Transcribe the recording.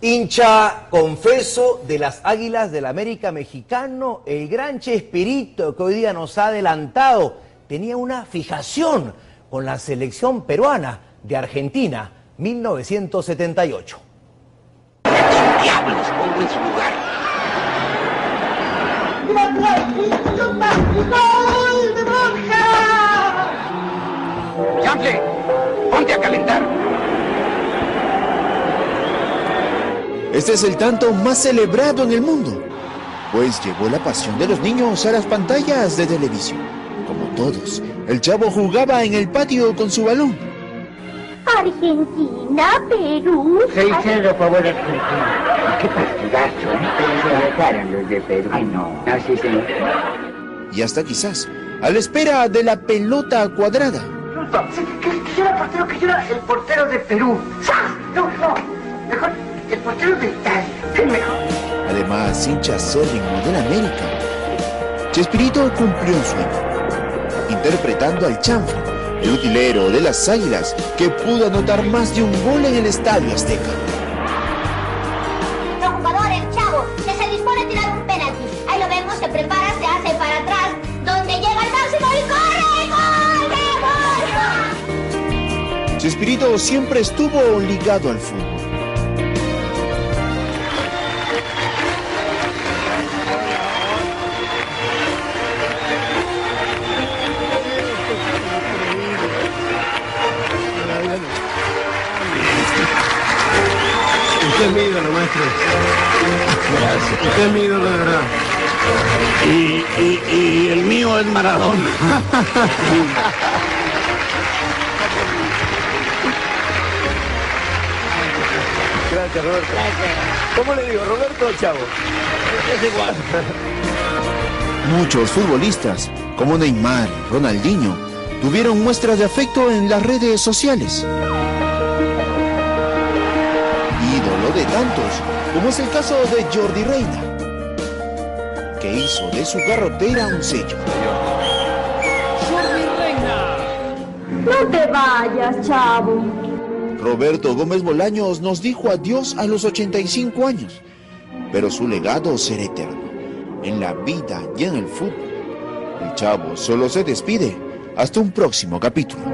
Hincha confeso de las Águilas del América Mexicano, el gran Chespirito que hoy día nos ha adelantado, tenía una fijación con la selección peruana de Argentina, 1978. Diablos, pongo en su lugar. ¡Chanfle! ¡Ponte a calentar! Este es el tanto más celebrado en el mundo, pues llevó la pasión de los niños a las pantallas de televisión. Como todos, el chavo jugaba en el patio con su balón. Argentina, Perú. 6-0 favor Argentina. Qué partidazo, ¿eh? Se los de Perú. Ay, no. Así se... Y hasta quizás, a la espera de la pelota cuadrada. Que, que yo era portero, que yo era el portero de Perú. ¡Sas! No, no. Mejor el portero de Italia. Además, hincha acérrimo de la América. Chespirito cumplió un sueño, interpretando al chanfle, el utilero de las águilas, que pudo anotar más de un gol en el Estadio Azteca. Nuestro jugador, el chavo, que se dispone a tirar un penalti. Ahí lo vemos, se prepara, se hace para atrás, donde llega el máximo y corre, gol, de gol. Chespirito siempre estuvo ligado al fútbol. Usted es mi ídolo, maestro. Gracias. Usted es mi ídolo de verdad. Y, y, y el mío es Maradona. Gracias, Roberto. ¿Cómo le digo, Roberto o Chavo? Es igual. Muchos futbolistas, como Neymar y Ronaldinho, tuvieron muestras de afecto en las redes sociales. De tantos, como es el caso de Jordi Reina, que hizo de su garrotera un sello. No te vayas, chavo. Roberto Gómez Bolaños nos dijo adiós a los 85 años, pero su legado será eterno, en la vida y en el fútbol. El chavo solo se despide hasta un próximo capítulo.